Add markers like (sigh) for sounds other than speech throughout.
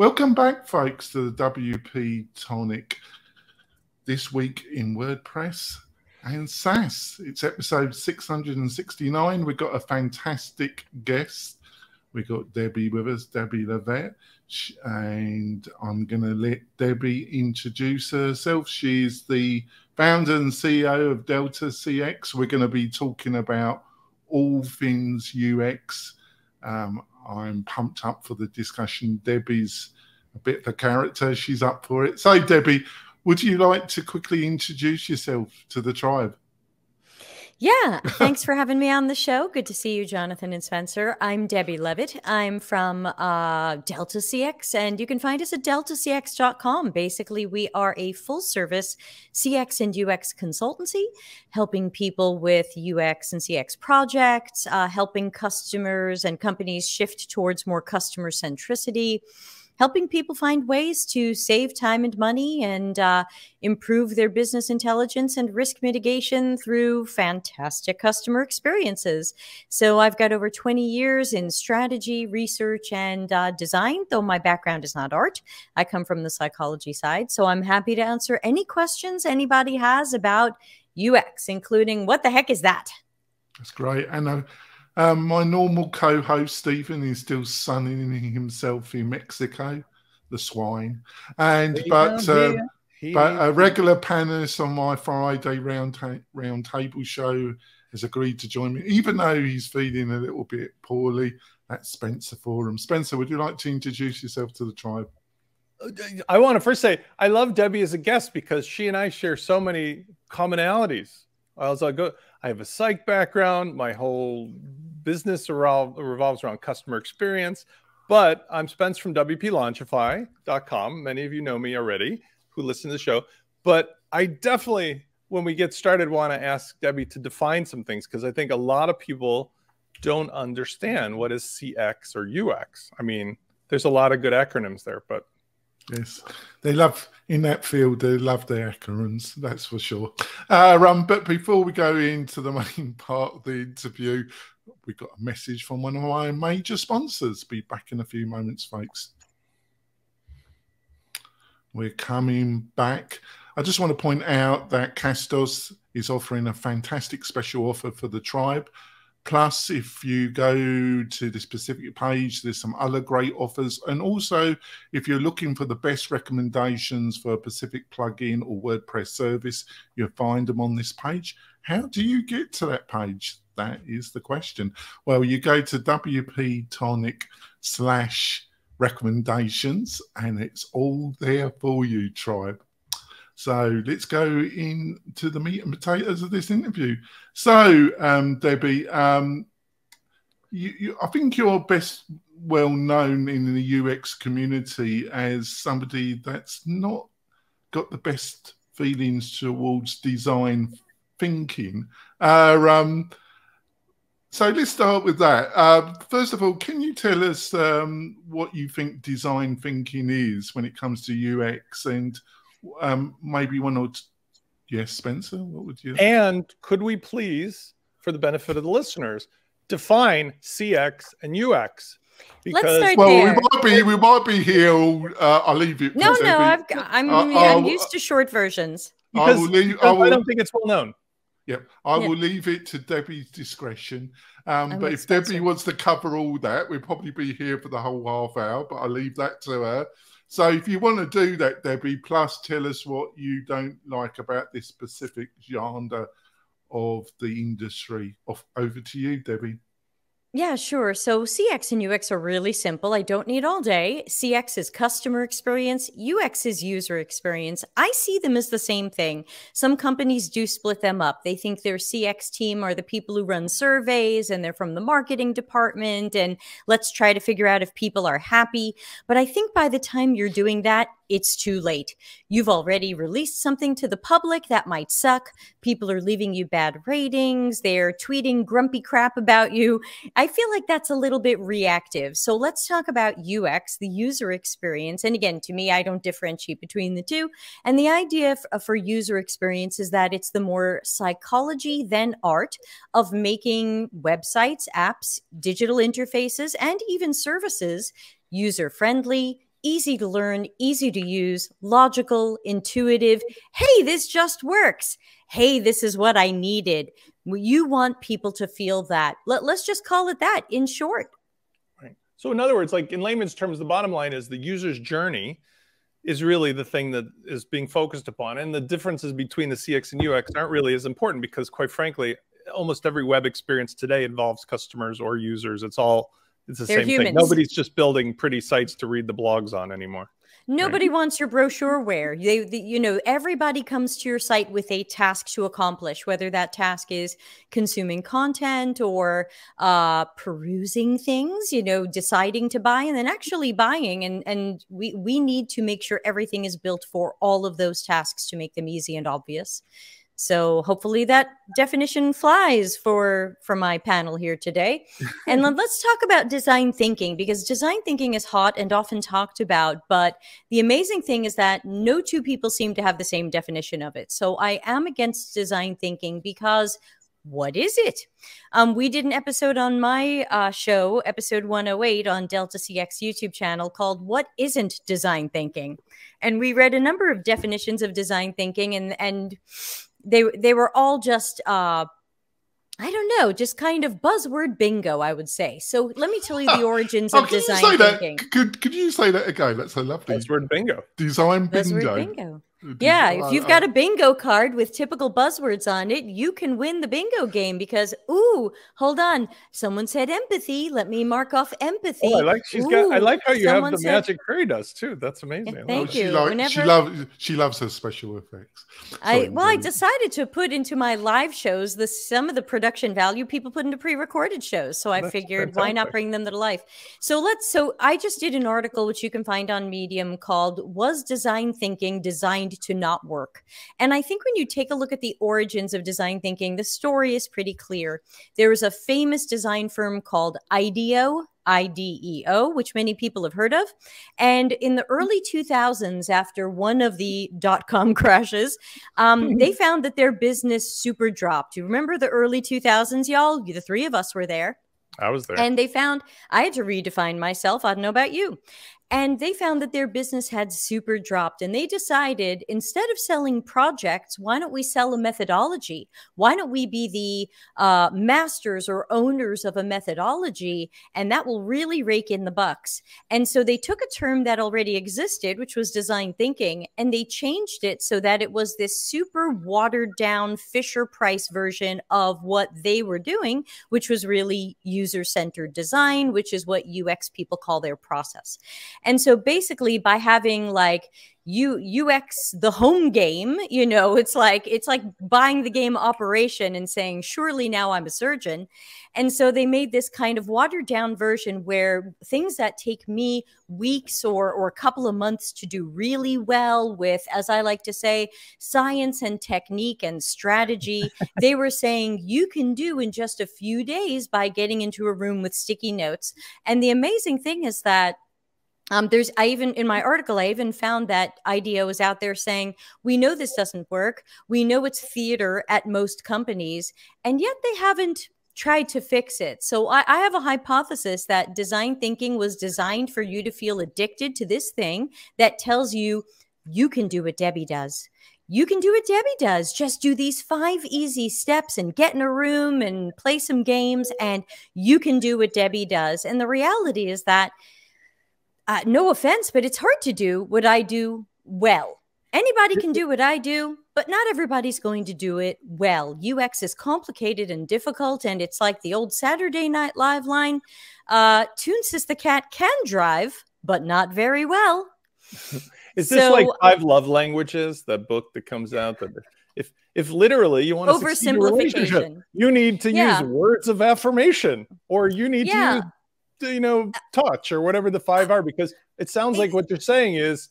Welcome back, folks, to the WP Tonic. This week in WordPress and SaaS. It's episode 669. We've got a fantastic guest. We've got Debbie with us, Debbie Levitt. And I'm going to let Debbie introduce herself. She's the founder and CEO of Delta CX. We're going to be talking about all things UX. Um, I'm pumped up for the discussion. Debbie's a bit a character. She's up for it. So, Debbie, would you like to quickly introduce yourself to the tribe? Yeah, (laughs) thanks for having me on the show. Good to see you, Jonathan and Spencer. I'm Debbie Levitt. I'm from uh, Delta CX, and you can find us at deltacx.com. Basically, we are a full service CX and UX consultancy, helping people with UX and CX projects, uh, helping customers and companies shift towards more customer centricity helping people find ways to save time and money and uh, improve their business intelligence and risk mitigation through fantastic customer experiences. So I've got over 20 years in strategy, research, and uh, design, though my background is not art. I come from the psychology side. So I'm happy to answer any questions anybody has about UX, including what the heck is that? That's great. And uh, um, my normal co-host Stephen is still sunning himself in Mexico, the swine, and but uh, but a regular panelist on my Friday round ta- round table show has agreed to join me, even though he's feeling a little bit poorly. That's Spencer Forman. Spencer, would you like to introduce yourself to the tribe? I want to first say I love Debbie as a guest because she and I share so many commonalities. As I go, I have a psych background. My whole business revolves around customer experience. But I'm Spence from WPLaunchify.com. Many of you know me already who listen to the show. But I definitely, when we get started, want to ask Debbie to define some things because I think a lot of people don't understand what is CX or UX. I mean, there's a lot of good acronyms there, but Yes, they love in that field. They love their acronyms, that's for sure. Uh, um, but before we go into the (laughs) main part of the interview, we got a message from one of my major sponsors. Be back in a few moments, folks. We're coming back. I just want to point out that Castos is offering a fantastic special offer for the tribe. Plus, if you go to the specific page, there's some other great offers. And also, if you're looking for the best recommendations for a Pacific plugin or WordPress service, you'll find them on this page. How do you get to that page? That is the question. Well, you go to WP Tonic slash recommendations, and it's all there for you, tribe. So let's go into the meat and potatoes of this interview. So, um, Debbie, um, you, you, I think you're best well known in the UX community as somebody that's not got the best feelings towards design thinking. Uh, um, so let's start with that. Uh, first of all, can you tell us um, what you think design thinking is when it comes to UX, and um, maybe one or two... yes, Spencer, what would you? And could we please, for the benefit of the listeners, define CX and UX? Because well, there. we might be we might be here. uh, I'll leave it. No, no, I've I'm uh, I'm used to short versions. Because, I, will leave, I, will, I don't think it's well known. Yep. I will leave it to Debbie's discretion. Um, but if Debbie wants to cover all that, we'll probably be here for the whole half hour, but I'll leave that to her. So if you want to do that, Debbie, plus tell us what you don't like about this specific genre of the industry. Off over to you, Debbie. Yeah, sure. So CX and UX are really simple. I don't need all day. CX is customer experience, UX is user experience. I see them as the same thing. Some companies do split them up. They think their CX team are the people who run surveys and they're from the marketing department and let's try to figure out if people are happy. But I think by the time you're doing that, it's too late. You've already released something to the public that might suck. People are leaving you bad ratings. They're tweeting grumpy crap about you. I feel like that's a little bit reactive. So let's talk about UX, the user experience. And again, to me, I don't differentiate between the two. And the idea uh, for user experience is that it's the more psychology than art of making websites, apps, digital interfaces, and even services user friendly easy to learn, easy to use, logical, intuitive. Hey, this just works. Hey, this is what I needed. You want people to feel that. Let, let's just call it that in short. Right. So, in other words, like in layman's terms, the bottom line is the user's journey is really the thing that is being focused upon. And the differences between the CX and UX aren't really as important because, quite frankly, almost every web experience today involves customers or users. It's all it's the They're same humans. thing. Nobody's just building pretty sites to read the blogs on anymore. Nobody right? wants your brochureware. They, the, you know, everybody comes to your site with a task to accomplish, whether that task is consuming content or uh, perusing things, you know, deciding to buy and then actually buying. And and we we need to make sure everything is built for all of those tasks to make them easy and obvious. So hopefully that definition flies for for my panel here today. and (laughs) let's talk about design thinking because design thinking is hot and often talked about, but the amazing thing is that no two people seem to have the same definition of it. So I am against design thinking because what is it? Um, we did an episode on my uh, show, episode 108 on Delta CX YouTube channel called What Isn't Design Thinking? And we read a number of definitions of design thinking and and they they were all just uh I don't know, just kind of buzzword bingo, I would say. So let me tell you the origins oh, of design thinking. That? Could could you say that again? That's so lovely. Buzzword bingo. Design bingo. Buzzword bingo. Mm-hmm. Yeah, if you've got a bingo card with typical buzzwords on it, you can win the bingo game because ooh, hold on, someone said empathy. Let me mark off empathy. Oh, I like she's ooh, got. I like how you have the said, magic fairy dust too. That's amazing. Thank you. She, like, Whenever, she loves she loves her special effects. Sorry, I well, I decided to put into my live shows the some of the production value people put into pre-recorded shows. So I That's figured fantastic. why not bring them to life. So let's. So I just did an article which you can find on Medium called "Was Design Thinking Designed?" Designed to not work. And I think when you take a look at the origins of design thinking, the story is pretty clear. There was a famous design firm called IDEO, IDEO, which many people have heard of. And in the early 2000s, after one of the dot com (laughs) crashes, um, they found that their business super dropped. You remember the early 2000s, y'all? The three of us were there. I was there. And they found I had to redefine myself. I don't know about you. And they found that their business had super dropped. And they decided instead of selling projects, why don't we sell a methodology? Why don't we be the uh, masters or owners of a methodology? And that will really rake in the bucks. And so they took a term that already existed, which was design thinking, and they changed it so that it was this super watered down Fisher Price version of what they were doing, which was really user centered design, which is what UX people call their process. And so basically by having like you UX the home game, you know, it's like it's like buying the game operation and saying, surely now I'm a surgeon. And so they made this kind of watered down version where things that take me weeks or or a couple of months to do really well with, as I like to say, science and technique and strategy, (laughs) they were saying you can do in just a few days by getting into a room with sticky notes. And the amazing thing is that um, there's I even in my article I even found that IDEO was out there saying we know this doesn't work. We know it's theater at most companies, and yet they haven't tried to fix it. So I, I have a hypothesis that design thinking was designed for you to feel addicted to this thing that tells you you can do what Debbie does. You can do what Debbie does. Just do these five easy steps and get in a room and play some games, and you can do what Debbie does. And the reality is that uh, no offense, but it's hard to do what I do well. Anybody can do what I do, but not everybody's going to do it well. UX is complicated and difficult, and it's like the old Saturday Night Live line uh, says the cat can drive, but not very well. (laughs) is this so, like Five Love Languages, the book that comes out? That if if literally you want to oversimplification, you need to yeah. use words of affirmation, or you need yeah. to use you know, touch or whatever the five are, because it sounds like what you're saying is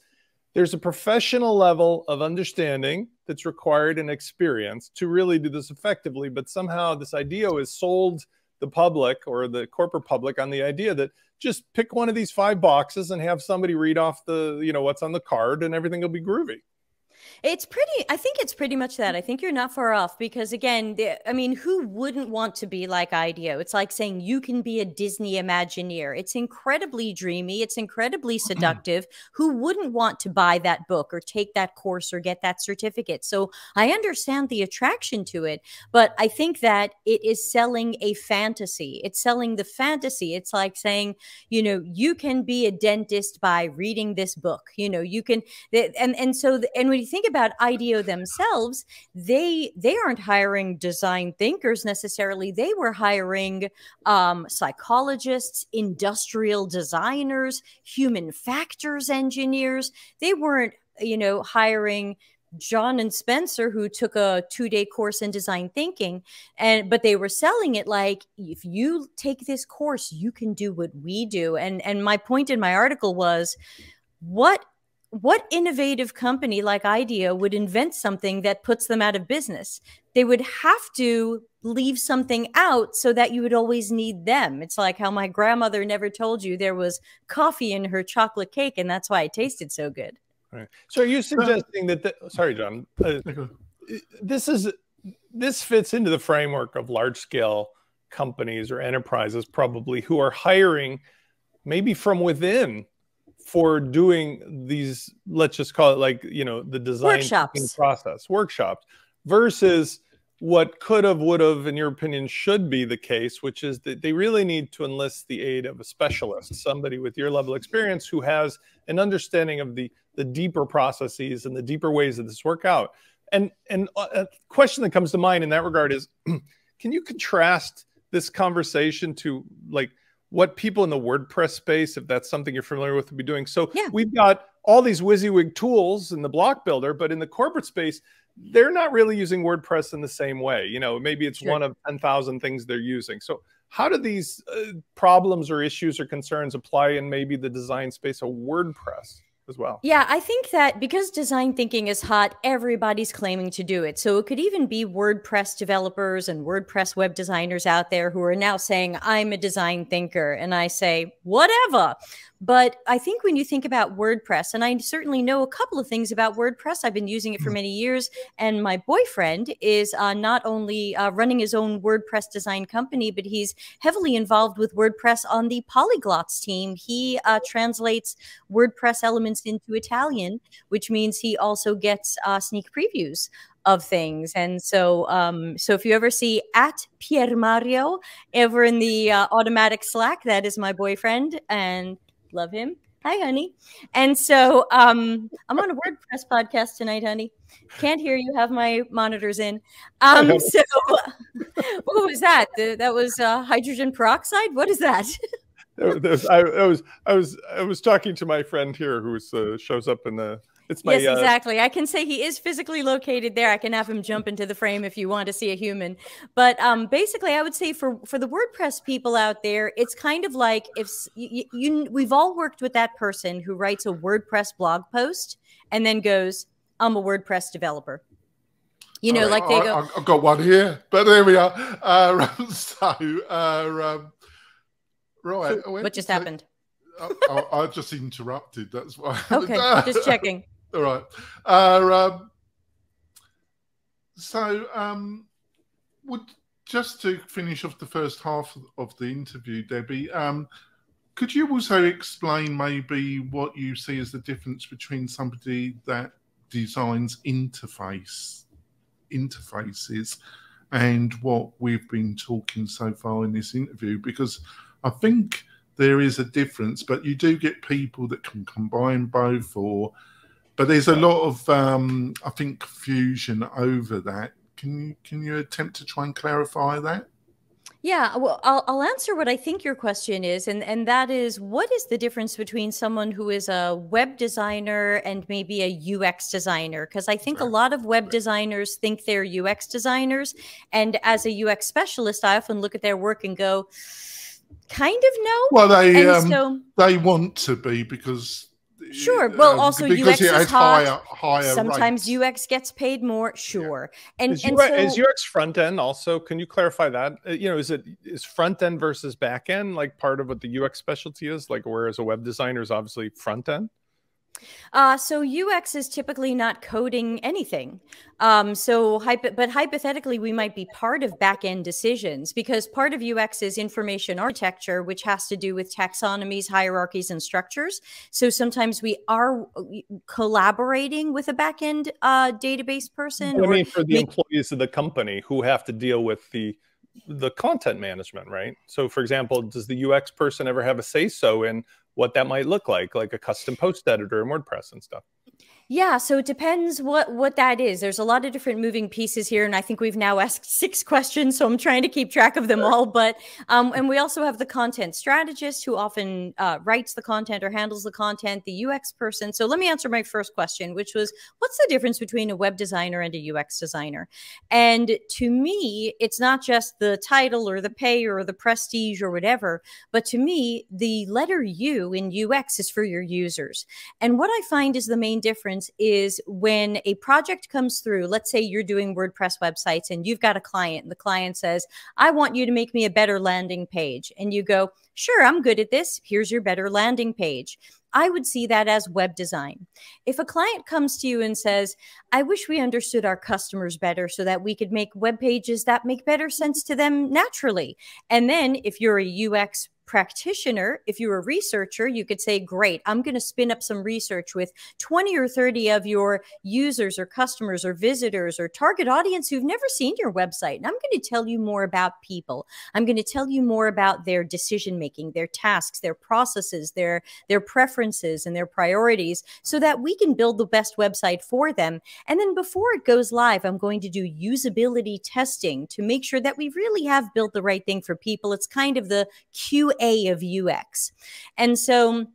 there's a professional level of understanding that's required and experience to really do this effectively. But somehow this idea is sold the public or the corporate public on the idea that just pick one of these five boxes and have somebody read off the, you know, what's on the card and everything will be groovy. It's pretty, I think it's pretty much that. I think you're not far off because, again, I mean, who wouldn't want to be like IDEO? It's like saying you can be a Disney Imagineer. It's incredibly dreamy, it's incredibly mm-hmm. seductive. who wouldn't want to buy that book or take that course or get that certificate? So I understand the attraction to it, but I think that it is selling a fantasy. It's selling the fantasy. It's like saying, you know, you can be a dentist by reading this book. You know, you can, and, and so, and when you think about IDEO themselves, they they aren't hiring design thinkers necessarily. They were hiring um, psychologists, industrial designers, human factors engineers. They weren't, you know, hiring John and Spencer who took a 2-day course in design thinking and but they were selling it like if you take this course you can do what we do and and my point in my article was what what innovative company like IDEO would invent something that puts them out of business? They would have to leave something out so that you would always need them. It's like how my grandmother never told you there was coffee in her chocolate cake, and that's why it tasted so good. Right. So, are you suggesting that? The, sorry, John. Uh, this is this fits into the framework of large scale companies or enterprises, probably who are hiring maybe from within for doing these let's just call it like you know the design workshops. process workshops versus what could have would have in your opinion should be the case which is that they really need to enlist the aid of a specialist somebody with your level of experience who has an understanding of the the deeper processes and the deeper ways that this work out and and uh, a question that comes to mind in that regard is (clears throat) can you contrast this conversation to like what people in the WordPress space, if that's something you're familiar with, would be doing. So yeah. we've got all these WYSIWYG tools in the block builder, but in the corporate space, they're not really using WordPress in the same way. You know, maybe it's sure. one of 10,000 things they're using. So how do these uh, problems or issues or concerns apply in maybe the design space of WordPress? As well. Yeah, I think that because design thinking is hot, everybody's claiming to do it. So it could even be WordPress developers and WordPress web designers out there who are now saying, I'm a design thinker. And I say, whatever. But I think when you think about WordPress, and I certainly know a couple of things about WordPress, I've been using it for mm. many years. And my boyfriend is uh, not only uh, running his own WordPress design company, but he's heavily involved with WordPress on the Polyglots team. He uh, translates WordPress elements into Italian, which means he also gets uh, sneak previews of things. And so, um, so if you ever see at Pier Mario ever in the uh, Automattic Slack, that is my boyfriend, and love him. Hi, honey. And so um, I'm on a WordPress podcast tonight, honey. Can't hear you. Have my monitors in. Um, (laughs) so (laughs) what was that? That was uh, hydrogen peroxide. What is that? (laughs) I, I, was I was I was talking to my friend here who uh, shows up in the it's my, yes, uh, exactly. Uh, I can say he is physically located there. I can have him jump into the frame if you want to see a human. But um, basically, I would say for for the WordPress people out there, it's kind of like if you, you we've all worked with that person who writes a WordPress blog post and then goes, "I'm a WordPress developer." You know, right, like they go. I've got one here, but there we are. Uh, (laughs) so, uh, um, right. So what just happened? I, I, I, just interrupted. That's why. Okay, (laughs) just checking. All right. Uh, um, so, um, would just to finish off the first half of the interview, Debbie, um, could you also explain maybe what you see as the difference between somebody that designs interface interfaces and what we've been talking so far in this interview? Because I think there is a difference, but you do get people that can combine both or but there's a lot of, um, I think, confusion over that. Can you can you attempt to try and clarify that? Yeah, well, I'll, I'll answer what I think your question is, and and that is, what is the difference between someone who is a web designer and maybe a UX designer? Because I think a lot of web designers think they're UX designers, and as a UX specialist, I often look at their work and go, kind of no. Well, they um, so, they want to be because Sure. Well, um, also UX is hot. Higher, higher Sometimes rates. UX gets paid more. Sure. Yeah. And, is, and UX, so, is UX front end also? Can you clarify that? Uh, you know, is it is front end versus back end like part of what the UX specialty is? Like, whereas a web designer is obviously front end. Uh, so UX is typically not coding anything. Um, so, but hypothetically, we might be part of back-end decisions because part of UX is information architecture, which has to do with taxonomies, hierarchies, and structures. So sometimes we are uh, collaborating with a back-end uh, database person. I mean, for the employees of the company who have to deal with the the content management, right? So, for example, does the UX person ever have a say so in what that might look like, like a custom post editor in WordPress and stuff? Yeah, so it depends what what that is. There's a lot of different moving pieces here, and I think we've now (laughs) asked six questions, so I'm trying to keep track of them all. But um, and we also have the content strategist who often uh, writes the content or handles the content, the UX person. So let me answer my first question, which was, what's the difference between a web designer and a UX designer? And to me, it's not just the title or the pay or the prestige or whatever, but to me, the letter U in UX is for your users. And what I find is the main difference is when a project comes through, let's say you're doing WordPress websites and you've got a client and the client says, I want you to make me a better landing page. And you go, sure, I'm good at this. Here's your better landing page. I would see that as web design. If a client comes to you and says, I wish we understood our customers better so that we could make web pages that make better sense to them naturally. And then if you're a UX practitioner, if you're a researcher, you could say, Great, I'm going to spin up some research with 20 or 30 of your users or customers or visitors or target audience who've never seen your website. And I'm going to tell you more about people. I'm going to tell you more about their decision making, their tasks, their processes, their, their preferences, and their priorities so that we can build the best website for them. And then before it goes live, I'm going to do usability testing to make sure that we really have built the right thing for people. It's kind of the QA a of UX. And so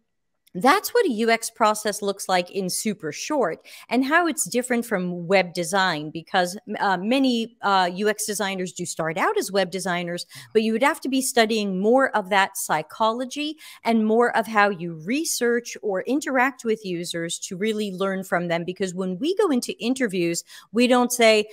that's what a UX process looks like in super short and how it's different from web design because uh, many uh, UX designers do start out as web designers, but you would have to be studying more of that psychology and more of how you research or interact with users to really learn from them. Because when we go into interviews, we don't say,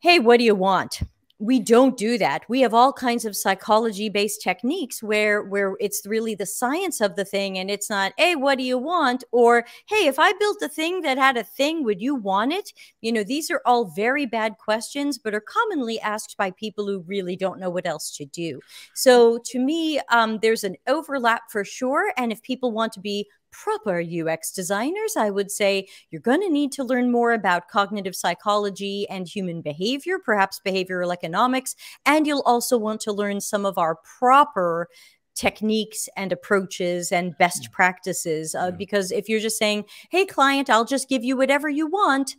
Hey, what do you want? We don't do that. We have all kinds of psychology based techniques where where it's really the science of the thing and it's not hey what do you want? or hey if i built a thing that had a thing would you want it? You know these are all very bad questions but are commonly asked by people who really don't know what else to do. So to me um, there's an overlap for sure and if people want to be proper UX designers, I would say you're going to need to learn more about cognitive psychology and human behavior, perhaps behavioral economics, and you'll also want to learn some of our proper techniques and approaches and best practices. Uh. Because if you're just saying, "Hey, client, I'll just give you whatever you want,"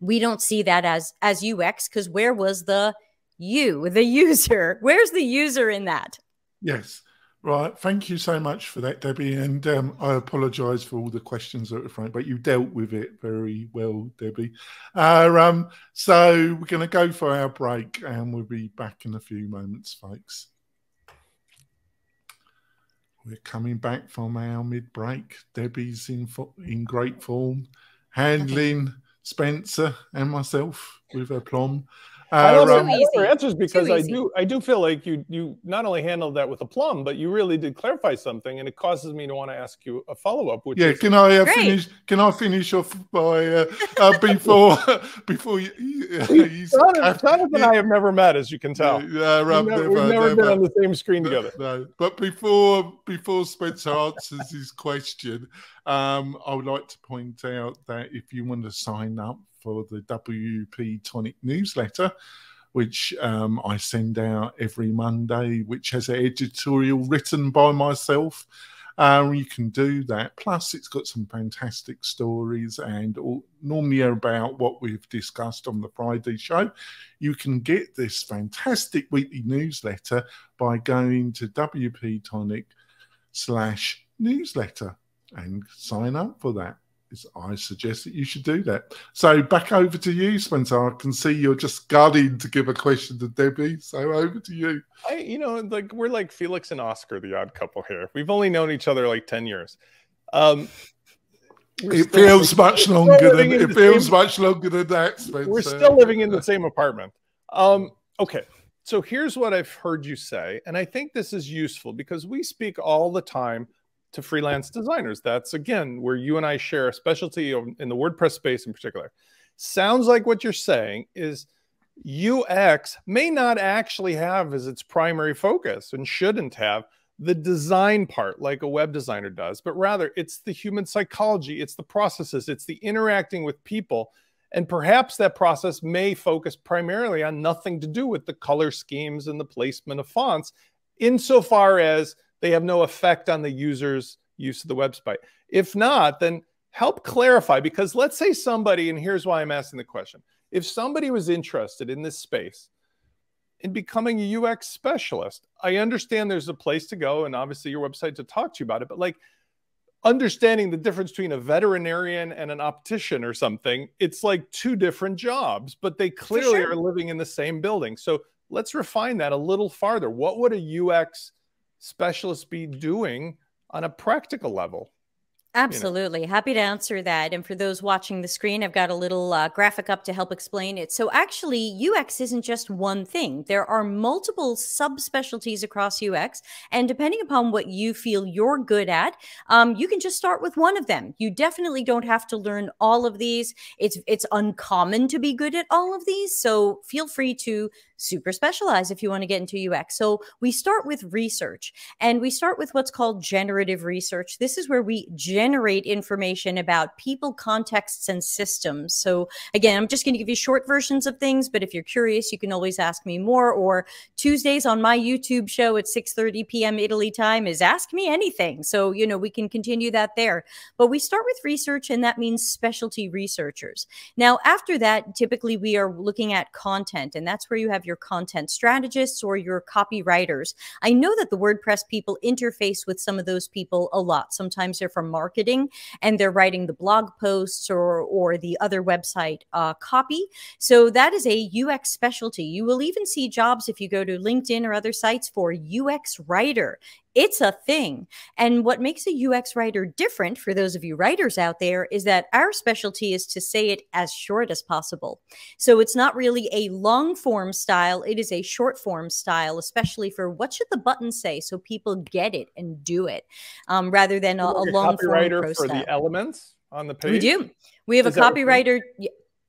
we don't see that as as UX because where was the you, the (laughs) user? Where's the user in that? Yes. Right. Thank you so much for that, Debbie. And um, I apologise for all the questions that were thrown, but you dealt with it very well, Debbie. Uh, um, so we're going to go for our break and we'll be back in a few moments, folks. We're coming back from our mid break. Debbie's in, in great form, handling Spencer and myself with aplomb. I love, um, your answers because I do I do feel like you you not only handled that with aplomb, but you really did clarify something, and it causes me to want to ask you a follow up. yeah, is, can I uh, finish? Can I finish off by uh, (laughs) uh, before (laughs) before you? (laughs) you Jonathan, and I have never met, as you can tell. Yeah, uh, we've never, we've never been on the same screen no, together. No, but before before Spencer answers his question, um, I would like to point out that if you want to sign up for the WP Tonic newsletter, which um, I send out every Monday, which has an editorial written by myself. Um, you can do that. Plus, it's got some fantastic stories and all, normally about what we've discussed on the Friday show. You can get this fantastic weekly newsletter by going to WP Tonic slash newsletter and sign up for that. I suggest that you should do that. So back over to you, Spencer. I can see you're just guarding to give a question to Debbie. So over to you. I, you know, like we're like Felix and Oscar, the odd couple here. We've only known each other like ten years. Um, it feels much longer than it feels same, much longer than that. Spencer. We're still living in the same apartment. Um, okay, so here's what I've heard you say, and I think this is useful because we speak all the time to freelance designers. That's again where you and I share a specialty in the WordPress space in particular. Sounds like what you're saying is UX may not actually have as its primary focus and shouldn't have the design part like a web designer does, but rather it's the human psychology, it's the processes, it's the interacting with people. And perhaps that process may focus primarily on nothing to do with the color schemes and the placement of fonts, insofar as they have no effect on the user's use of the website. If not, then help clarify because let's say somebody, and here's why I'm asking the question if somebody was interested in this space in becoming a UX specialist, I understand there's a place to go and obviously your website to talk to you about it, but like understanding the difference between a veterinarian and an optician or something, it's like two different jobs, but they clearly sure. are living in the same building. So let's refine that a little farther. What would a UX specialist be doing on a practical level? Absolutely. You know. Happy to answer that. And for those watching the screen, I've got a little uh, graphic up to help explain it. So, actually, UX isn't just one thing, there are multiple subspecialties across UX. And depending upon what you feel you're good at, um, you can just start with one of them. You definitely don't have to learn all of these. It's, it's uncommon to be good at all of these. So, feel free to super specialize if you want to get into UX. So we start with research and we start with what's called generative research. This is where we generate information about people, contexts, and systems. So again, I'm just going to give you short versions of things, but if you're curious, you can always ask me more. Or Tuesdays on my YouTube show at 6:30 p.m. Italy time is Ask Me Anything. So you know we can continue that there. But we start with research, and that means specialty researchers. Now after that, typically we are looking at content, and that's where you have your content strategists or your copywriters. I know that the WordPress people interface with some of those people a lot. Sometimes they're from marketing and they're writing the blog posts or or the other website uh, copy. So that is a UX specialty. You will even see jobs if you go to LinkedIn or other sites for UX writer. It's a thing. And what makes a UX writer different for those of you writers out there is that our specialty is to say it as short as possible. So it's not really a long form style, it is a short form style, especially for what should the button say so people get it and do it um, rather than a, a long form. for style. the elements on the page? We do. We have is a copywriter.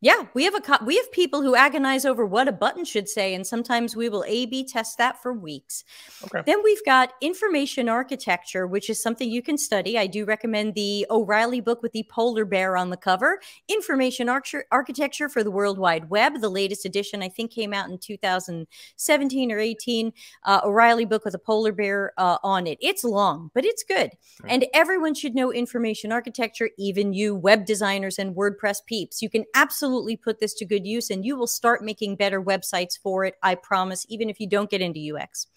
Yeah, we have a we have people who agonize over what a button should say, and sometimes we will A/B test that for weeks. Okay. Then we've got information architecture, which is something you can study. I do recommend the O'Reilly book with the polar bear on the cover. Information arch- architecture for the World Wide Web. The latest edition, I think, came out in 2017 or 18. Uh, O'Reilly book with a polar bear uh, on it. It's long, but it's good, okay. and everyone should know information architecture. Even you, web designers and WordPress peeps, you can absolutely absolutely put this to good use and you will start making better websites for it. I promise, even if you don't get into UX.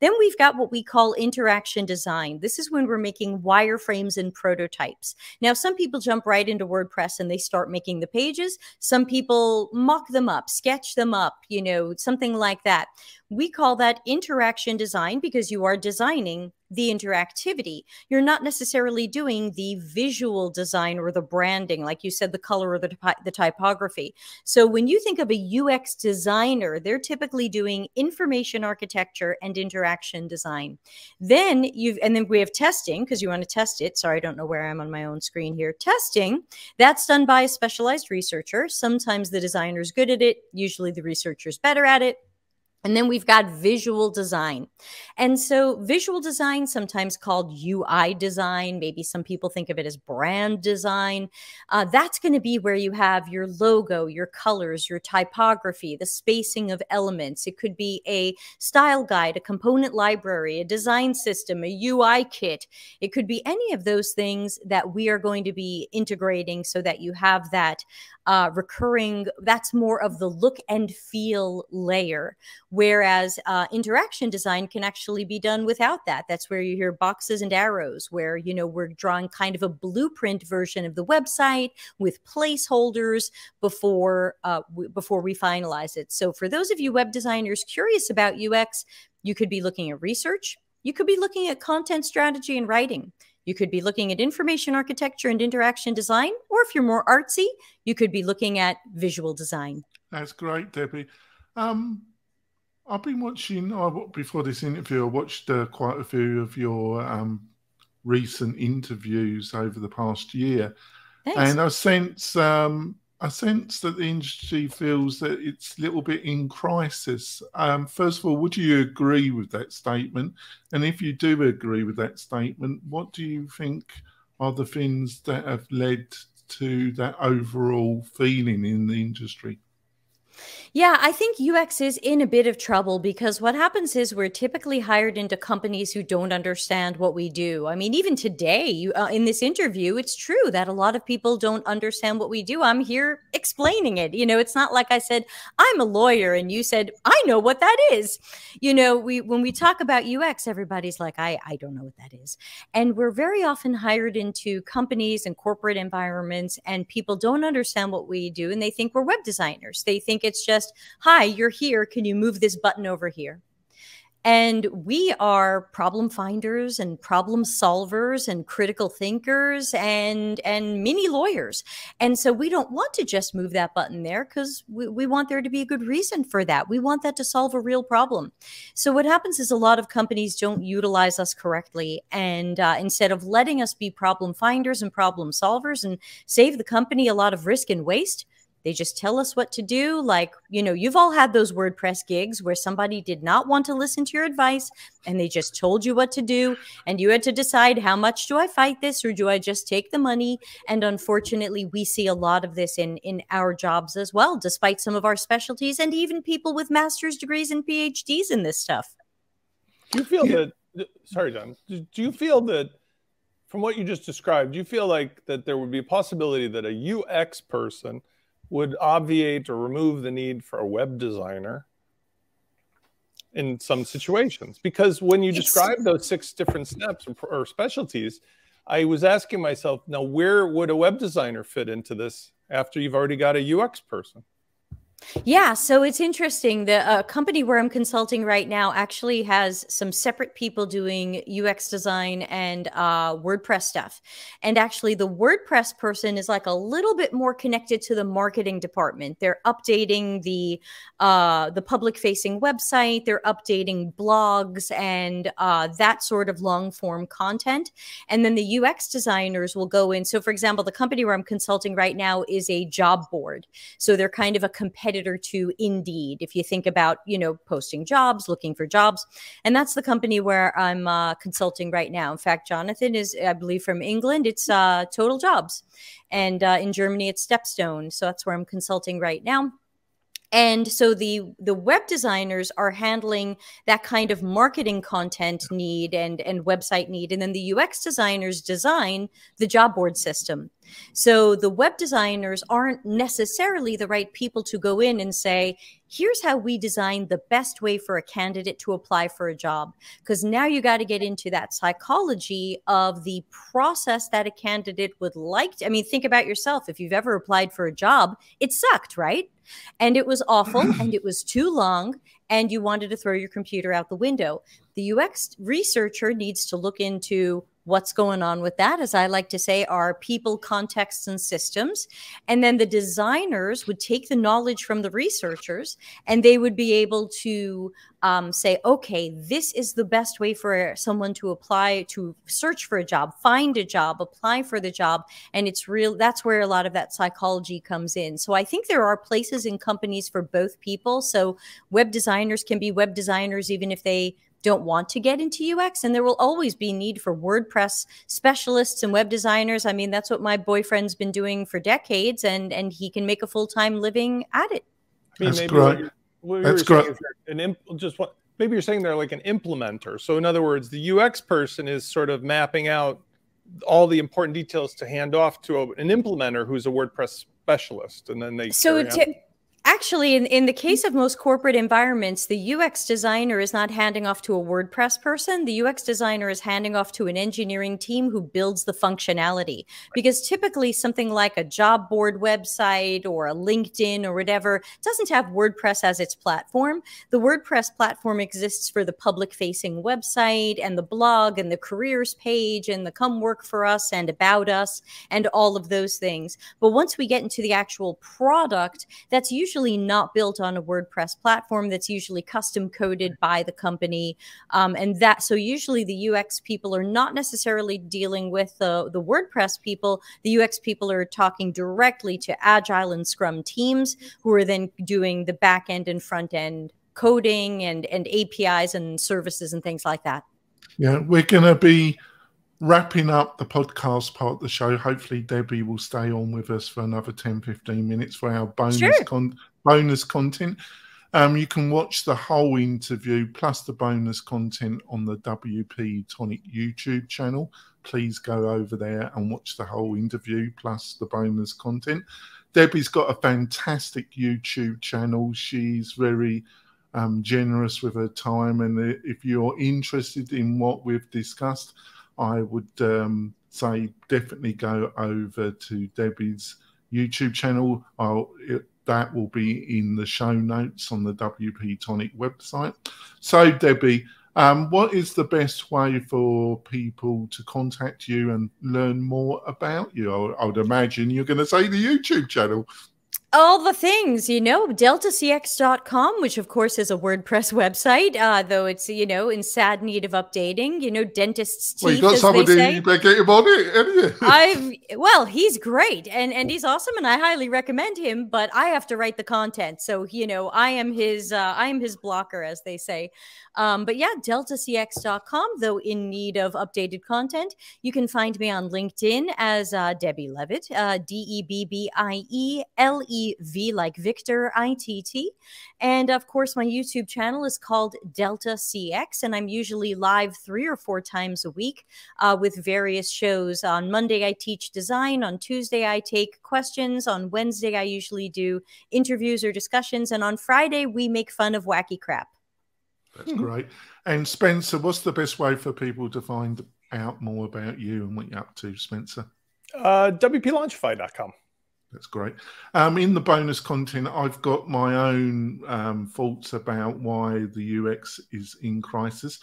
Then we've got what we call interaction design. This is when we're making wireframes and prototypes. Now, some people jump right into WordPress and they start making the pages. Some people mock them up, sketch them up, you know, something like that. We call that interaction design because you are designing the interactivity. You're not necessarily doing the visual design or the branding, like you said, the color or the, the typography. So when you think of a UX designer, they're typically doing information architecture and interaction design. Then you've, and then we have testing because you want to test it. Sorry, I don't know where I'm on my own screen here. Testing, that's done by a specialized researcher. Sometimes the designer's good at it, usually the researcher's better at it. And then we've got visual design. And so, visual design, sometimes called UI design, maybe some people think of it as brand design. Uh, that's going to be where you have your logo, your colors, your typography, the spacing of elements. It could be a style guide, a component library, a design system, a UI kit. It could be any of those things that we are going to be integrating so that you have that uh, recurring, that's more of the look and feel layer. Whereas uh, interaction design can actually be done without that. That's where you hear boxes and arrows, where, you know, we're drawing kind of a blueprint version of the website with placeholders before, uh, before we finalize it. So for those of you web designers curious about UX, you could be looking at research. You could be looking at content strategy and writing. You could be looking at information architecture and interaction design, or if you're more artsy, you could be looking at visual design. That's great, Debbie. Um, I've been watching uh, before this interview. I watched uh, quite a few of your um, recent interviews over the past year. Thanks. And I sense um, I sense that the industry feels that it's a little bit in crisis. Um, first of all, would you agree with that statement? And if you do agree with that statement, what do you think are the things that have led to that overall feeling in the industry? Yeah, I think UX is in a bit of trouble because what happens is we're typically hired into companies who don't understand what we do. I mean, even today you, uh, in this interview, it's true that a lot of people don't understand what we do. I'm here explaining it. You know, it's not like I said, I'm a lawyer and you said, I know what that is. You know, we when we talk about UX, everybody's like, I, I don't know what that is. And we're very often hired into companies and corporate environments, and people don't understand what we do and they think we're web designers. They think it's just, hi, you're here. Can you move this button over here? And we are problem finders and problem solvers and critical thinkers and and mini lawyers. And so we don't want to just move that button there because we, we want there to be a good reason for that. We want that to solve a real problem. So what happens is a lot of companies don't utilize us correctly. And uh, instead of letting us be problem finders and problem solvers and save the company a lot of risk and waste, they just tell us what to do. Like, you know, you've all had those WordPress gigs where somebody did not want to listen to your advice and they just told you what to do. And you had to decide how much do I fight this or do I just take the money? And unfortunately, we see a lot of this in, in our jobs as well, despite some of our specialties and even people with master's degrees and PhDs in this stuff. Do you feel that, sorry, John, do you feel that from what you just described, do you feel like that there would be a possibility that a UX person – would obviate or remove the need for a web designer in some situations. Because when you describe those six different steps or, specialties i was asking myself now where would a web designer fit into this after you've already got a ux person yeah, so it's interesting. The uh, company where I'm consulting right now actually has some separate people doing UX design and uh, WordPress stuff. And actually, the WordPress person is like a little bit more connected to the marketing department. They're updating the uh, the public facing website. They're updating blogs and uh, that sort of long form content. And then the UX designers will go in. So, for example, the company where I'm consulting right now is a job board. So they're kind of a competitor competitor to Indeed. If you think about, you know, posting jobs, looking for jobs, and that's the company where I'm uh, consulting right now. In fact, Jonathan is, I believe, from England. It's uh, Total Jobs, and uh, in Germany, it's Stepstone. So that's where I'm consulting right now and so the the web designers are handling that kind of marketing content need and and website need and then the ux designers design the job board system. So the web designers aren't necessarily the right people to go in and say here's how we design the best way for a candidate to apply for a job. Because now you got to get into that psychology of the process that a candidate would like to, i mean think about yourself. If you've ever applied for a job it sucked right and it was awful (clears throat) and it was too long and you wanted to throw your computer out the window. The UX researcher needs to look into what's going on with that, as I like to say, are people, contexts, and systems. And then the designers would take the knowledge from the researchers and they would be able to um, say, okay, this is the best way for someone to apply, to search for a job, find a job, apply for the job. And it's real, that's where a lot of that psychology comes in. So I think there are places in companies for both people. So web designers can be web designers even if they don't want to get into UX. And there will always be need for WordPress specialists and web designers. I mean, that's what my boyfriend's been doing for decades, and and he can make a full time living at it. I mean, that's great. What what that's great. An imp, just what maybe you're saying they're like an implementer. So in other words, the UX person is sort of mapping out all the important details to hand off to a, an implementer who's a WordPress specialist, and then they so to, Actually, in, in the case of most corporate environments, the UX designer is not handing off to a WordPress person. The UX designer is handing off to an engineering team who builds the functionality. Because typically, something like a job board website or a LinkedIn or whatever doesn't have WordPress as its platform. The WordPress platform exists for the public facing website and the blog and the careers page and the come work for us and about us and all of those things. But once we get into the actual product, that's usually usually not built on a WordPress platform. That's usually custom coded by the company, um, and that so usually the UX people are not necessarily dealing with the the WordPress people. The UX people are talking directly to Agile and Scrum teams, who are then doing the back end and front end coding and and APIs and services and things like that. Yeah, we're going to be wrapping up the podcast part of the show. Hopefully, Debbie will stay on with us for another 10 15 minutes for our bonus, sure. con- bonus content. Um, you can watch the whole interview plus the bonus content on the WP Tonic YouTube channel. Please go over there and watch the whole interview plus the bonus content. Debbie's got a fantastic YouTube channel. She's very um, generous with her time. And if you're interested in what we've discussed, I would um, say definitely go over to Debbie's YouTube channel. It, that will be in the show notes on the WP Tonic website. So, Debbie, um, what is the best way for people to contact you and learn more about you? I, I would imagine you're going to say the YouTube channel all the things, you know, deltacx.com, which of course is a WordPress (laughs) website, uh, though it's, you know, in sad need of updating, you know, dentist's teeth. Well, you got somebody, you better get him on it, haven't you? (laughs) I've, well, he's great and, and he's awesome and I highly recommend him, but I have to write the content. So, you know, I am his, uh, I am his blocker, as they say. Um, but yeah, deltacx.com, though in need of updated content, you can find me on LinkedIn as uh, Debbie Levitt, uh, D B B I L V like Victor I T T. And of course, my YouTube channel is called Delta CX, and I'm usually live three or four times a week uh, with various shows. On Monday, I teach design. On Tuesday, I take questions. On Wednesday, I usually do interviews or discussions. And on Friday, we make fun of wacky crap. That's mm-hmm. great. And Spencer, what's the best way for people to find out more about you and what you're up to, Spencer? Uh, WPLaunchify.com. That's great. Um, in the bonus content, I've got my own um, thoughts about why the UX is in crisis.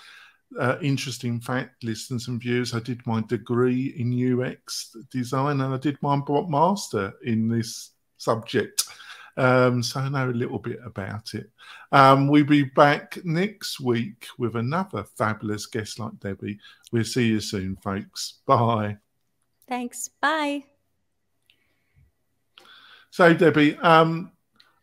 Uh, interesting fact, listeners and viewers, I did my degree in UX design and I did my master in this subject. Um, so I know a little bit about it. Um, we'll be back next week with another fabulous guest like Debbie. We'll see you soon, folks. Bye. Thanks. Bye. So, Debbie, um,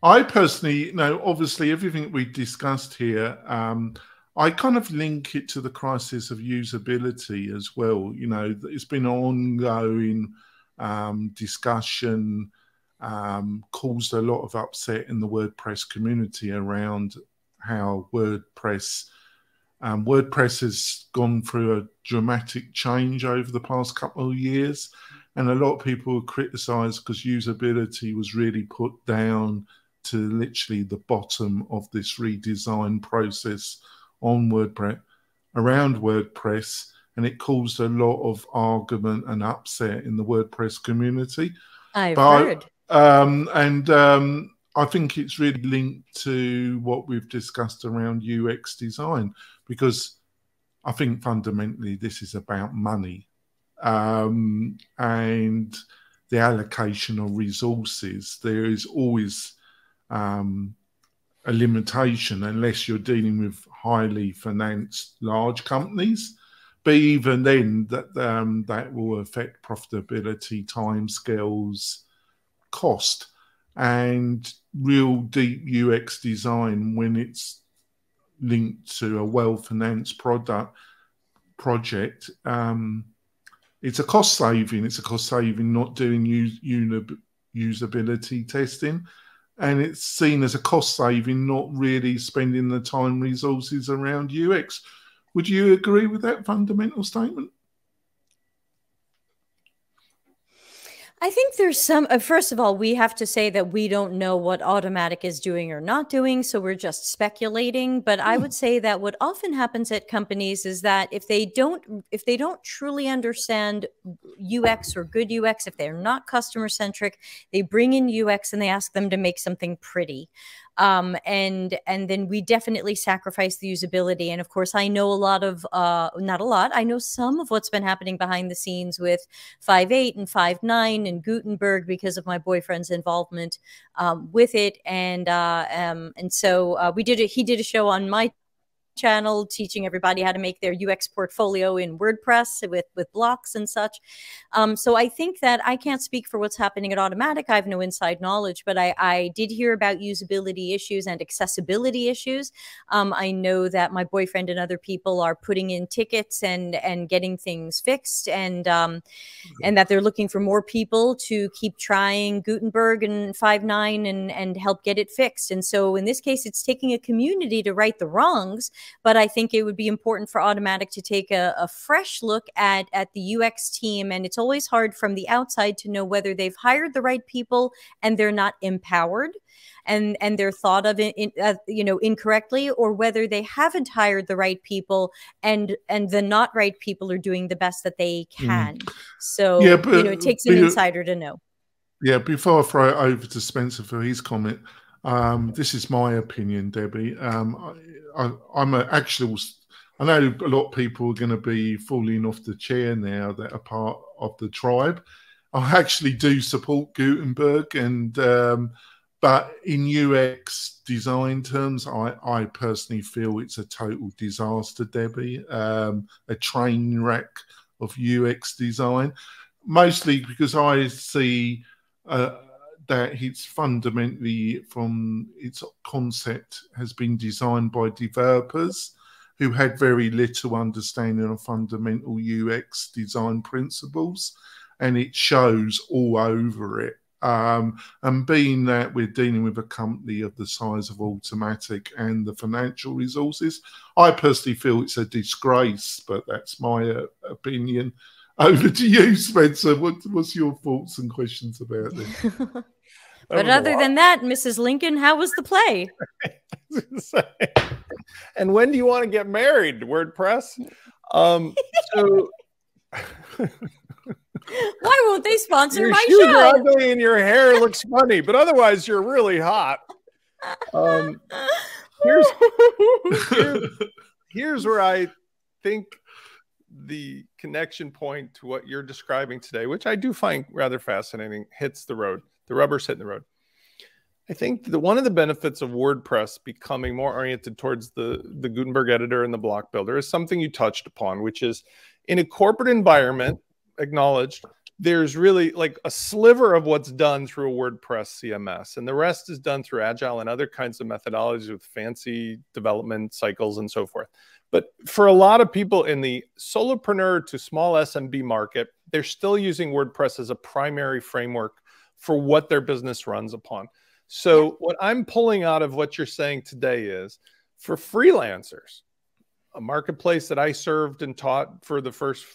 I personally, you know, obviously everything we discussed here, um, I kind of link it to the crisis of usability as well. You know, it's been an ongoing um, discussion um, caused a lot of upset in the WordPress community around how WordPress um, WordPress has gone through a dramatic change over the past couple of years, and a lot of people were criticised because usability was really put down to literally the bottom of this redesign process on WordPress around WordPress, and it caused a lot of argument and upset in the WordPress community. I've but heard. Um, and um, I think it's really linked to what we've discussed around UX design because I think fundamentally this is about money um, and the allocation of resources. There is always um, a limitation unless you're dealing with highly financed large companies. But even then, that um, that will affect profitability, time scales, cost and real deep UX design when it's linked to a well financed product project. Um, it's a cost saving. It's a cost saving not doing usability testing. And it's seen as a cost saving, not really spending the time resources around UX. Would you agree with that fundamental statement? I think there's some, uh, first of all, we have to say that we don't know what Automattic is doing or not doing. So we're just speculating. But mm. I hmm. would say that what often happens at companies is that if they don't, if they don't truly understand UX or good UX, if they're not customer centric, they bring in UX and they ask them to make something pretty. Um, and and then we definitely sacrifice the usability. And of course, I know a lot of uh, not a lot. I know some of what's been happening behind the scenes with five eight and five nine and Gutenberg because of my boyfriend's involvement um, with it. And uh, um, and so uh, we did it. He did a show on my channel teaching everybody how to make their UX portfolio in WordPress with with blocks and such. Um, so I think that I can't speak for what's happening at Automattic. I have no inside knowledge, but I, I did hear about usability issues and accessibility issues. Um, I know that my boyfriend and other people are putting in tickets and and getting things fixed, and um, and that they're looking for more people to keep trying Gutenberg and five nine and and help get it fixed. And so in this case, it's taking a community to right the wrongs but I think it would be important for Automattic to take a, a fresh look at at the UX team. And it's always hard from the outside to know whether they've hired the right people and they're not empowered and and they're thought of in, in uh, you know incorrectly or whether they haven't hired the right people and and the not right people are doing the best that they mm. can mm. so yeah, but, you know it takes an insider to know yeah before i throw it over to spencer for his comment um, this is my opinion debbie um, I, am an actual. I know a lot of people are going to be falling off the chair now that are part of the tribe. I actually do support Gutenberg, and um, but in UX design terms, I, I personally feel it's a total disaster, Debbie. Um, a train wreck of UX design, mostly because I see. Uh, that it's fundamentally from its concept has been designed by developers who had very little understanding of fundamental UX design principles, and it shows all over it. Um, and being that we're dealing with a company of the size of Automattic and the financial resources, I personally feel it's a disgrace, but that's my uh, opinion. (laughs) Over to you, Spencer. What, what's your thoughts and questions about this? (laughs) but other than that, Mrs. Lincoln, how was the play? (laughs) and when do you want to get married, WordPress? Um, so (laughs) why won't they sponsor your my shoes show? Are ugly and your hair looks funny, but otherwise you're really hot. Um, here's, here's here's where I think the connection point to what you're describing today, which I do find rather fascinating, hits the road the rubber's hitting the road. I think the, one of the benefits of WordPress becoming more oriented towards the, the Gutenberg editor and the block builder is something you touched upon, which is in a corporate environment, acknowledged, there's really like a sliver of what's done through a WordPress CMS, and the rest is done through Agile and other kinds of methodologies with fancy development cycles and so forth. But for a lot of people in the solopreneur to small SMB market, they're still using WordPress as a primary framework for what their business runs upon. So, what I'm pulling out of what you're saying today is for freelancers, a marketplace that I served and taught for the first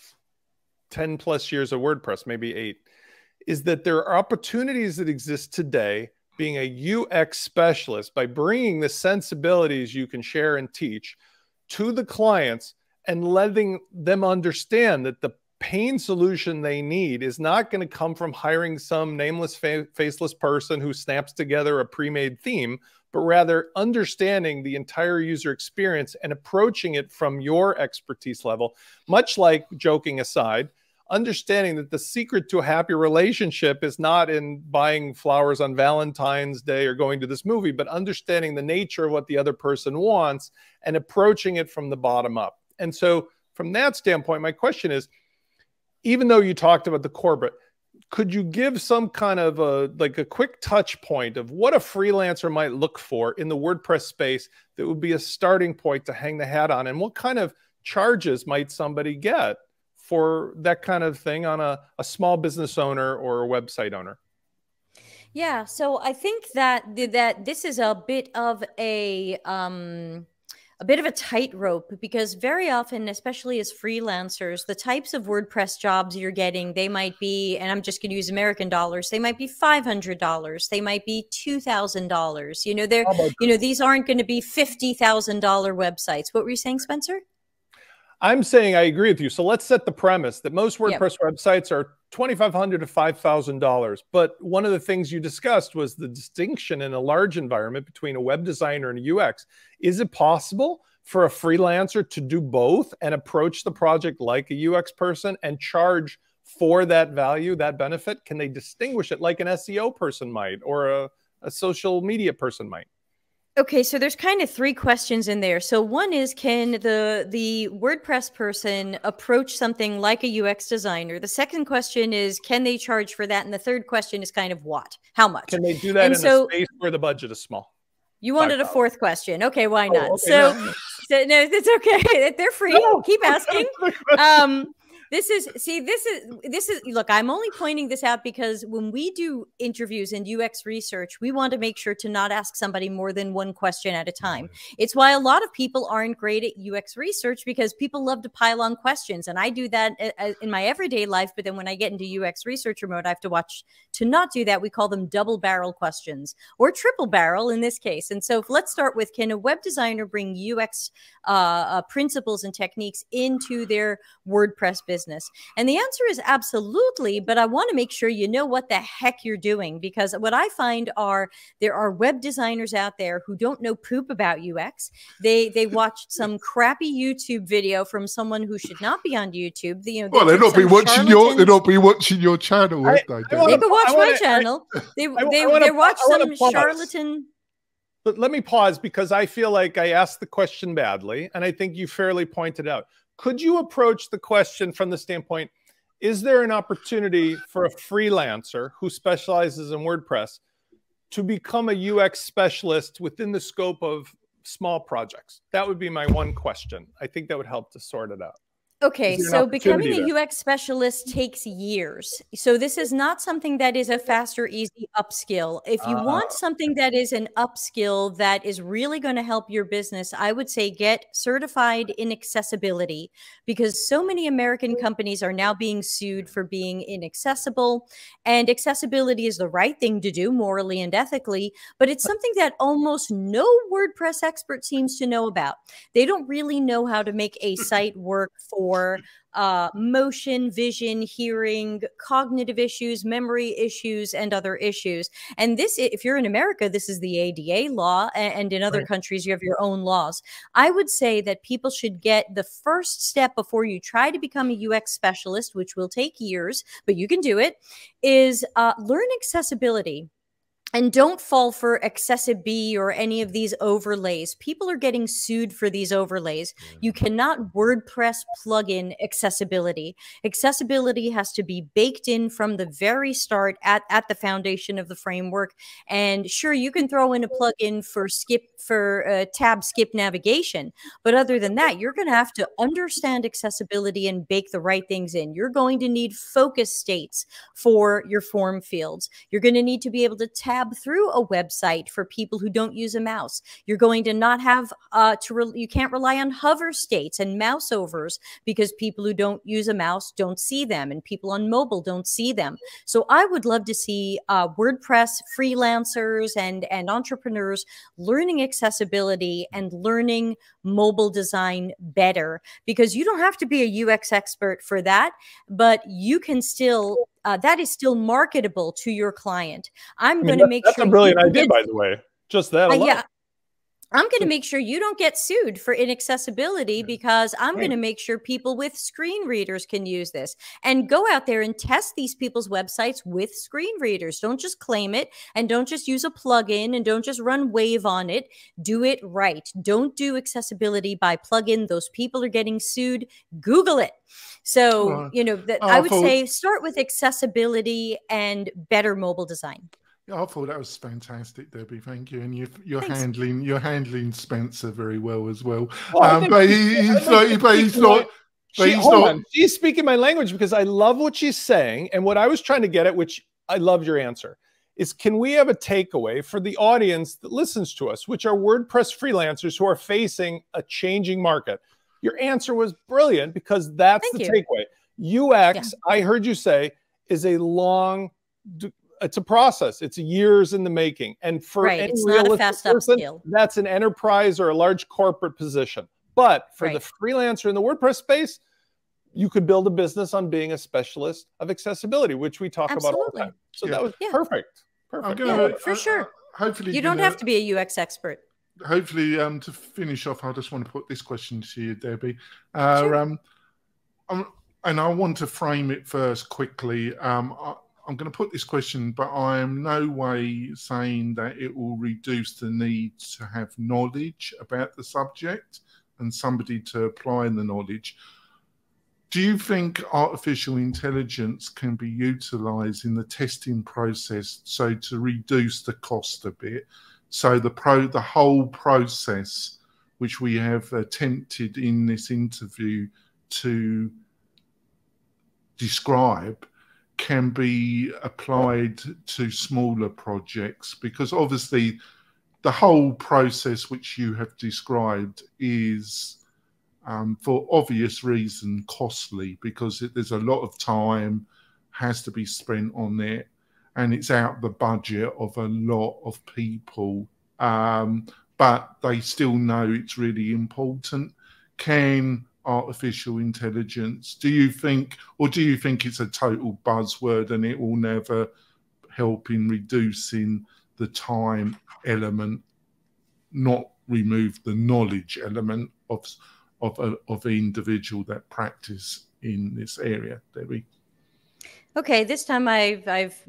10 plus years of WordPress, maybe eight, is that there are opportunities that exist today being a UX specialist by bringing the sensibilities you can share and teach to the clients and letting them understand that the pain solution they need is not going to come from hiring some nameless, fa- faceless person who snaps together a pre made theme, but rather understanding the entire user experience and approaching it from your expertise level, much like joking aside. Understanding that the secret to a happy relationship is not in buying flowers on Valentine's Day or going to this movie, but understanding the nature of what the other person wants and approaching it from the bottom up. And so, from that standpoint, my question is even though you talked about the corporate, could you give some kind of a like a quick touch point of what a freelancer might look for in the WordPress space that would be a starting point to hang the hat on? And what kind of charges might somebody get for that kind of thing on a, a small business owner or a website owner? Yeah, so I think that that this is a bit of a um a bit of a tightrope because very often, especially as freelancers, the types of WordPress jobs you're getting, they might be, and I'm just going to use American dollars, they might be $500, they might be $2,000. You know, they're, you know, these aren't going to be $50,000 websites. What were you saying, Spencer? I'm saying I agree with you. So let's set the premise that most WordPress yep. websites are 2,500 to $5,000. But one of the things you discussed was the distinction in a large environment between a web designer and a UX. Is it possible for a freelancer to do both and approach the project like a UX person and charge for that value, that benefit? Can they distinguish it like an SEO person might or a, a social media person might? Okay, so there's kind of three questions in there. So one is can the the WordPress person approach something like a UX designer? The second question is can they charge for that? And the third question is kind of what? How much? Can they do that and in so, a space where the budget is small? You wanted a fourth question. Okay, why oh, not? Oh, okay, so, no. so no, it's okay. (laughs) They're free. No. Keep (laughs) asking. Um this is see this is this is look i'm only pointing this out because when we do interviews and ux research we want to make sure to not ask somebody more than one question at a time. It's why a lot of people aren't great at ux research because people love to pile on questions and i do that uh, uh, in my everyday life but then when i get into ux researcher mode i have to watch to not do that. We call them double barrel questions or triple barrel in this case. And so let's start with can a web designer bring ux uh, uh, principles and techniques into their wordpress business business? And the answer is absolutely, but I want to make sure you know what the heck you're doing because what I find are there are web designers out there who don't know poop about UX. They they (laughs) watched some crappy YouTube video from someone who should not be on YouTube. The, you know, well, they don't be watching your they don't be watching your channel. I, they, they, they could watch wanna, my channel. I, they they, they watch some charlatan. But let me pause because I feel like I asked the question badly, and I think you fairly pointed out could you approach the question from the standpoint is there an opportunity for a freelancer who specializes in WordPress to become a UX specialist within the scope of small projects? That would be my one question. I think that would help to sort it out. Okay, so becoming a there? UX specialist takes years. So this is not something that is a fast or easy upskill. If you uh, want something that is an upskill that is really going to help your business, I would say get certified in accessibility because so many American companies are now being sued for being inaccessible. And accessibility is the right thing to do morally and ethically, but it's something that almost no WordPress expert seems to know about. They don't really know how to make a (laughs) site work for for uh, motion, vision, hearing, cognitive issues, memory issues, and other issues. And this, if you're in America, this is the ADA law, and in other right. countries, you have your own laws. I would say that people should get the first step before you try to become a UX specialist, which will take years, but you can do it, is uh, learn accessibility and don't fall for accessibility or any of these overlays. People are getting sued for these overlays. You cannot WordPress plugin accessibility. Accessibility has to be baked in from the very start at, at the foundation of the framework. And sure, you can throw in a plugin for skip for uh, tab skip navigation, but other than that, you're going to have to understand accessibility and bake the right things in. You're going to need focus states for your form fields. You're going to need to be able to tab tab through a website for people who don't use a mouse. You're going to not have uh, to you can't rely on hover states and mouse overs because people who don't use a mouse don't see them and people on mobile don't see them. So I would love to see uh, WordPress freelancers and and entrepreneurs learning accessibility and learning mobile design better because you don't have to be a UX expert for that, but you can still uh, that is still marketable to your client. I'm I mean, going to make that's sure. That's a brilliant idea, by the way. Just that. Uh, yeah. I'm going to make sure you don't get sued for inaccessibility because I'm going to make sure people with screen readers can use this and go out there and test these people's websites with screen readers. Don't just claim it and don't just use a plugin and don't just run Wave on it. Do it right. Don't do accessibility by plugin. Those people are getting sued. Google it. So, uh, you know, that I would say start with accessibility and better mobile design. Yeah, I thought that was fantastic, Debbie. Thank you, and you, are handling you're handling Spencer very well as well. well um, but he, he's like, but he's not. She, he's hold not, on. She's speaking my language because I love what she's saying, and what I was trying to get at, which I love your answer, is can we have a takeaway for the audience that listens to us, which are WordPress freelancers who are facing a changing market? Your answer was brilliant because that's Thank the you. takeaway. UX, yeah. I heard you say, is a long it's a process. It's years in the making. And for right. any it's not a fast person, upskill. that's an enterprise or a large corporate position. But for right. the freelancer in the WordPress space, you could build a business on being a specialist of accessibility, which we talk Absolutely. about all the time. So Yeah. that was Yeah. perfect. Perfect. gonna, Yeah, for uh, sure. uh, hopefully, You don't gonna- have to be a UX expert. hopefully um, to finish off, I just want to put this question to you, Debbie. Uh, Sure. um, um, and I want to frame it first quickly. Um, I, I'm going to put this question, but I am no way saying that it will reduce the need to have knowledge about the subject and somebody to apply the knowledge. Do you think artificial intelligence can be utilized in the testing process so to reduce the cost a bit? So the pro the whole process which we have attempted in this interview to describe can be applied to smaller projects because obviously the whole process which you have described is um, for obvious reason costly because it, there's a lot of time has to be spent on it and it's out the budget of a lot of people. Um, but they still know it's really important. Can artificial intelligence. Do you think or do you think it's a total buzzword and it will never help in reducing the time element not remove the knowledge element of of a, of an individual that practice in this area debbie? Okay, this time I've I've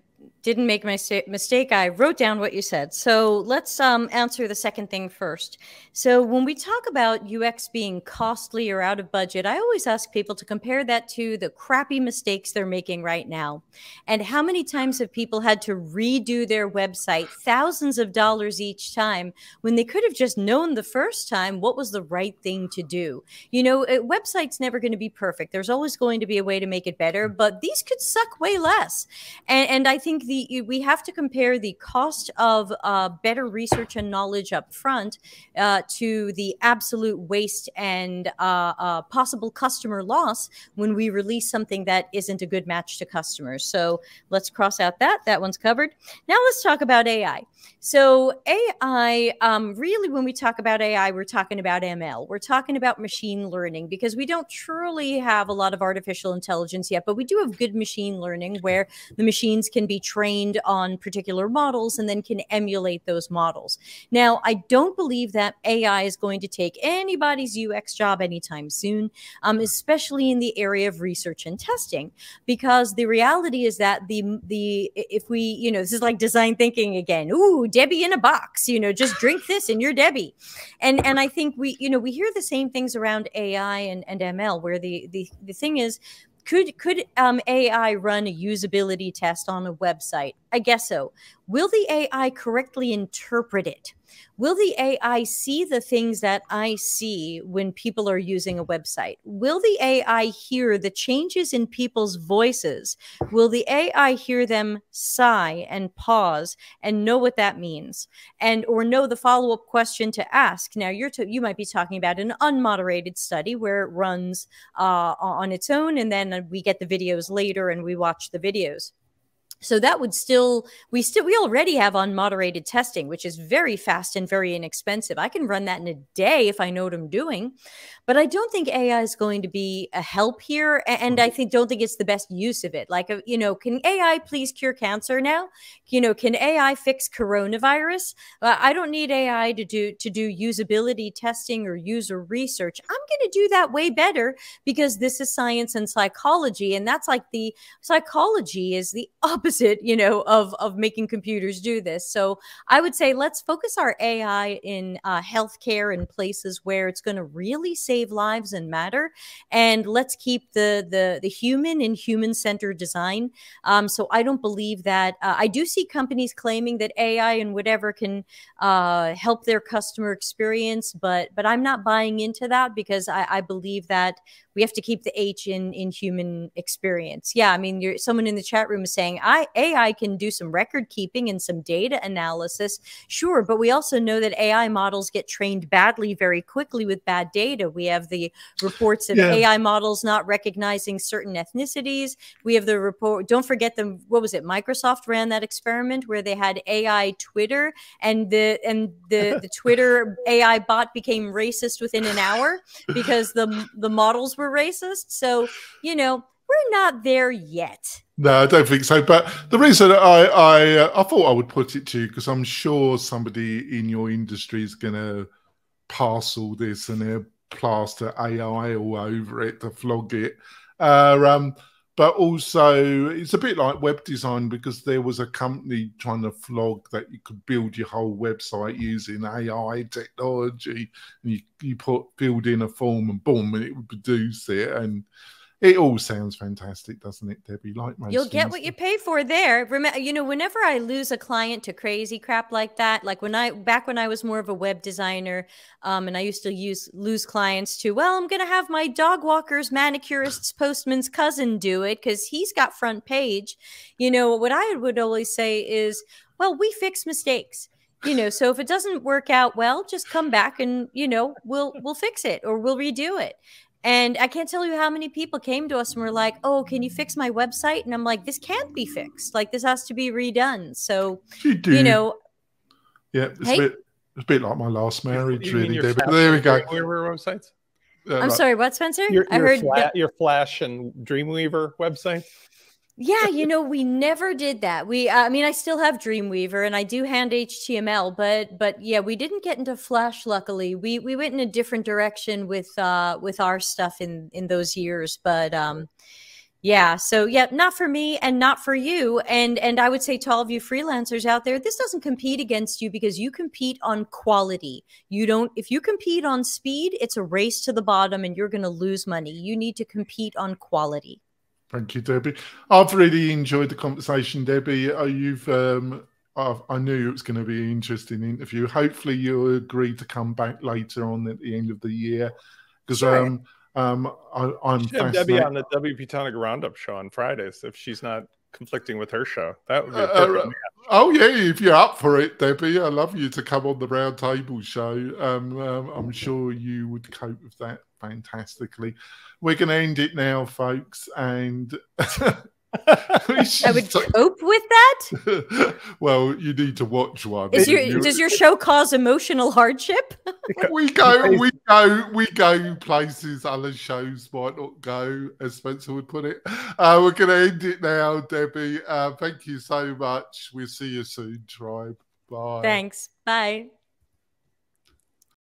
didn't make my sta- mistake. I wrote down what you said. So let's um, answer the second thing first. So when we talk about UX being costly or out of budget, I always ask people to compare that to the crappy mistakes they're making right now. And how many times have people had to redo their website, thousands of dollars each time, when they could have just known the first time what was the right thing to do? You know, a website's never going to be perfect. There's always going to be a way to make it better, but these could suck way less. And, and I think the we have to compare the cost of uh, better research and knowledge up front uh, to the absolute waste and uh, uh, possible customer loss when we release something that isn't a good match to customers. So let's cross out that. That one's covered. Now let's talk about AI. So AI, um, really, when we talk about AI, we're talking about ML. We're talking about machine learning because we don't truly have a lot of artificial intelligence yet, but we do have good machine learning where the machines can be trained on particular models and then can emulate those models. Now, I don't believe that AI is going to take anybody's UX job anytime soon, um, especially in the area of research and testing, because the reality is that the the if we you know this is like design thinking again. Ooh, Debbie in a box, you know, just drink this and you're Debbie, and and I think we you know we hear the same things around AI and and ML, where the the the thing is could could um, AI run a usability test on a website? I guess so. Will the AI correctly interpret it? Will the AI see the things that I see when people are using a website? Will the AI hear the changes in people's voices? Will the AI hear them sigh and pause and know what that means? And or know the follow-up question to ask? Now you're to, you might be talking about an unmoderated study where it runs uh, on its own and then we get the videos later and we watch the videos so that would still we still we already have unmoderated testing which is very fast and very inexpensive. I can run that in a day if i know what i'm doing. But i don't think ai is going to be a help here and i think don't think it's the best use of it. Like uh, you know can ai please cure cancer now? You know can ai fix coronavirus? Uh, i don't need ai to do to do usability testing or user research. I'm going to do that way better because this is science and psychology and that's like the psychology is the (laughs) opposite you know of of making computers do this so i would say let's focus our ai in uh, healthcare and places where it's going to really save lives and matter and let's keep the the the human and human centered design um, so i don't believe that uh, i do see companies claiming that ai and whatever can uh, help their customer experience but but i'm not buying into that because i, I believe that we have to keep the H in in human experience. Yeah, I mean, you're someone in the chat room is saying I AI can do some record keeping and some data analysis. Sure, but we also know that AI models get trained badly very quickly with bad data. We have the reports of Yeah. AI models not recognizing certain ethnicities. We have the report. Don't forget the what was it? Microsoft ran that experiment where they had AI Twitter, and the and the (laughs) the Twitter AI bot became racist within an hour because the the models were racist. So, you know, we're not there yet. No, I don't think so. But the reason I I, uh, I thought I would put it to you because I'm sure somebody in your industry is going to parcel this and they'll plaster AI all over it to flog it. Uh, um, but also, it's a bit like web design because there was a company trying to flog that you could build your whole website using AI technology, and you, you put filled in a form and boom, and it would produce it. And it all sounds fantastic, doesn't it, Debbie? Like most You'll get what you pay for there. Remember, you know, whenever I lose a client to crazy crap like that, like when I back when I was more of a web designer, um, and I used to use lose clients to, well, I'm gonna have my dog walkers, manicurists, postman's cousin do it because he's got FrontPage. You know, what I would always say is, well, we fix mistakes you know so if it doesn't work out well just come back and you know we'll we'll fix it or we'll redo it and I can't tell you how many people came to us and were like, "Oh, can you fix my website?" And I'm like, "This can't be fixed. Like this has to be redone." So you, you know, yeah, it's, hey, a bit, it's a bit like my last marriage, really. David. There we go. Dreamweaver websites. Uh, I'm sorry, what, Spencer? Your, I heard fla- your Flash and Dreamweaver website. Yeah, you know, we never did that. We, I mean, I still have Dreamweaver and I do hand HTML, but, but yeah, we didn't get into Flash. Luckily, we we went in a different direction with uh with our stuff in in those years. But um, yeah, so yeah, not for me and not for you. And and I would say to all of you freelancers out there, this doesn't compete against you because you compete on quality. You don't. If you compete on speed, it's a race to the bottom, and you're going to lose money. You need to compete on quality. Thank you, Debbie. I've really enjoyed the conversation, Debbie. Uh, you've, um, i knew it was going to be an interesting interview. Hopefully, you'll agree to come back later on at the end of the year because sure. um, um, I, am Debbie on the WP Tonic Roundup show on Fridays if she's not conflicting with her show. That would be uh, uh, oh yeah, if you're up for it, Debbie, I love you to come on the Round Table show. Um, um, I'm sure you would cope with that fantastically. We're going to end it now, folks, and. (laughs) I would cope with that. (laughs) well, you need to watch one. Your, does your show cause emotional hardship? (laughs) we go, we go, we go places other shows might not go, as Spencer would put it. Uh, we're going to end it now, Debbie. Uh, thank you so much. We'll see you soon, tribe. Bye. Thanks. Bye.